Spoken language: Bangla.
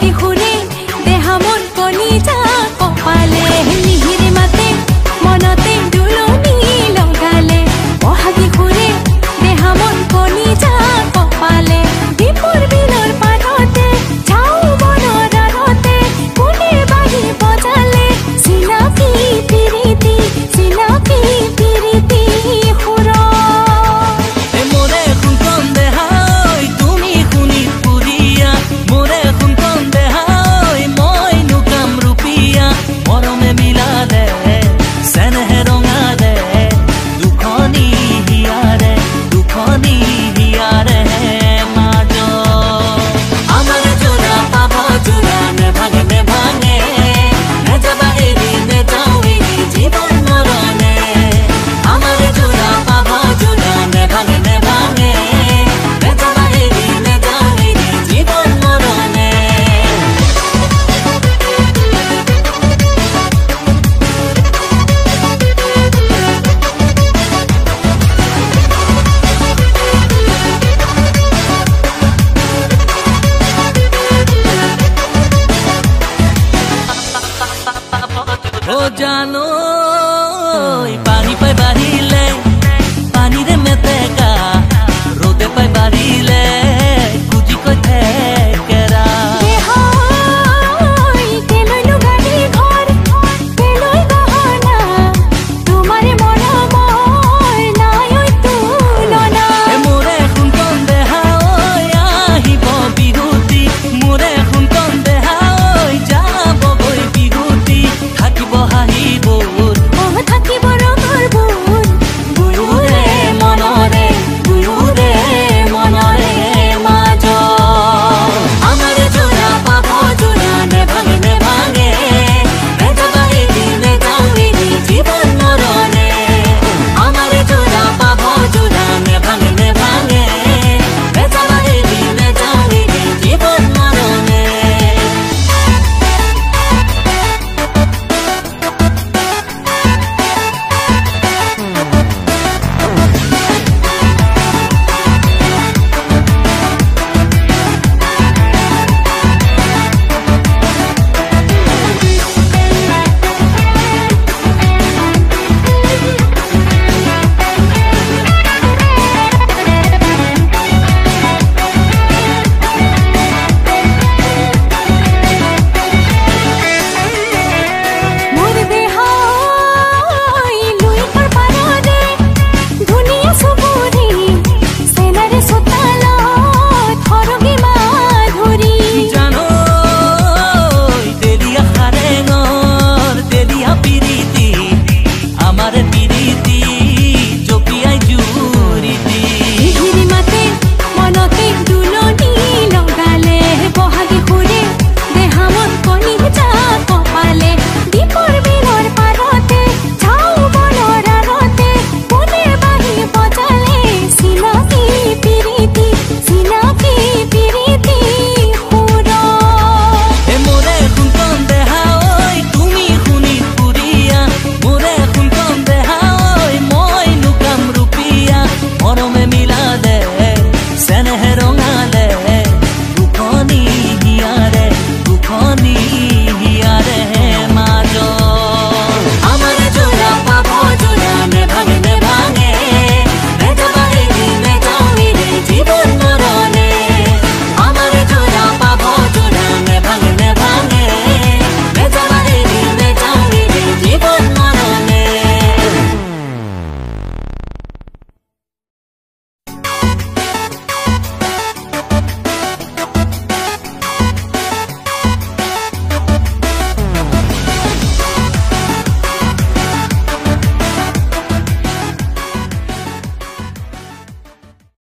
一壶烈。हो जानो पानी पे बारी ले पानी रे में तेका